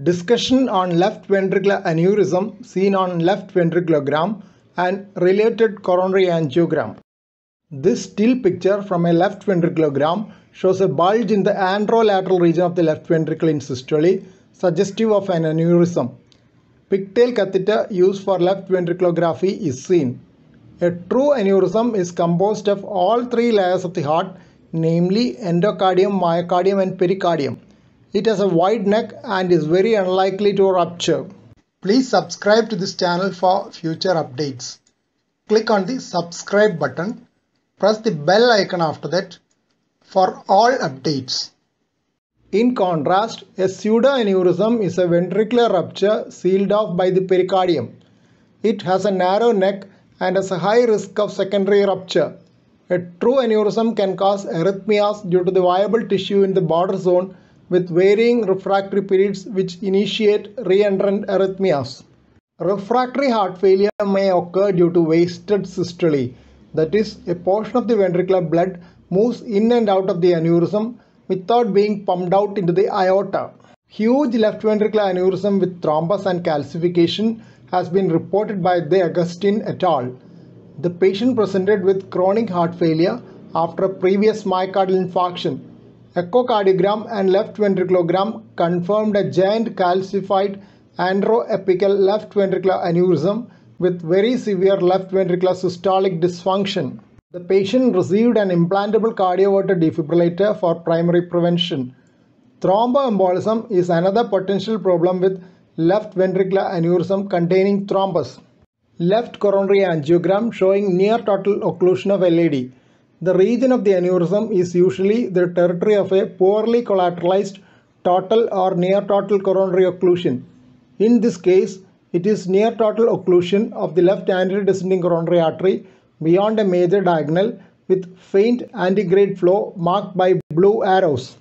Discussion on left ventricular aneurysm seen on left ventriculogram and related coronary angiogram. This still picture from a left ventriculogram shows a bulge in the anterolateral region of the left ventricle in systole, suggestive of an aneurysm. Pigtail catheter used for left ventriculography is seen. A true aneurysm is composed of all three layers of the heart, namely endocardium, myocardium, and pericardium. It has a wide neck and is very unlikely to rupture. Please subscribe to this channel for future updates. Click on the subscribe button. Press the bell icon after that for all updates. In contrast, a pseudoaneurysm is a ventricular rupture sealed off by the pericardium. It has a narrow neck and has a high risk of secondary rupture. A true aneurysm can cause arrhythmias due to the viable tissue in the border zone with varying refractory periods which initiate reentrant arrhythmias. Refractory heart failure may occur due to wasted systole, that is, a portion of the ventricular blood moves in and out of the aneurysm without being pumped out into the aorta. Huge left ventricular aneurysm with thrombus and calcification has been reported by De Agustin et al. The patient presented with chronic heart failure after a previous myocardial infarction. Echocardiogram and left ventriculogram confirmed a giant calcified anteroapical left ventricular aneurysm with very severe left ventricular systolic dysfunction. The patient received an implantable cardioverter defibrillator for primary prevention. Thromboembolism is another potential problem with left ventricular aneurysm containing thrombus. Left coronary angiogram showing near total occlusion of LAD. The region of the aneurysm is usually the territory of a poorly collateralized total or near total coronary occlusion. In this case, it is near total occlusion of the left anterior descending coronary artery beyond a major diagonal with faint antegrade flow marked by blue arrows.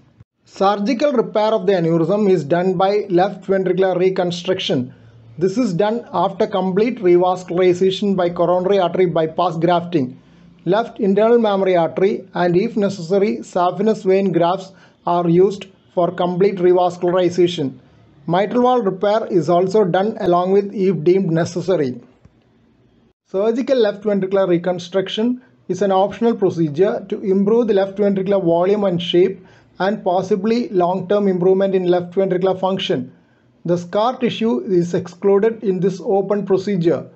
Surgical repair of the aneurysm is done by left ventricular reconstruction. This is done after complete revascularization by coronary artery bypass grafting. Left internal mammary artery and if necessary saphenous vein grafts are used for complete revascularization. Mitral valve repair is also done along with if deemed necessary. Surgical left ventricular reconstruction is an optional procedure to improve the left ventricular volume and shape and possibly long-term improvement in left ventricular function. The scar tissue is excluded in this open procedure.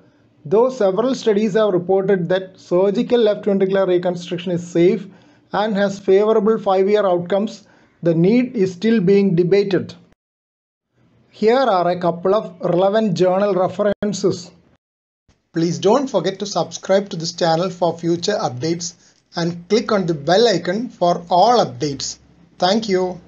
Though several studies have reported that surgical left ventricular reconstruction is safe and has favorable 5-year outcomes, the need is still being debated. Here are a couple of relevant journal references. Please don't forget to subscribe to this channel for future updates and click on the bell icon for all updates. Thank you.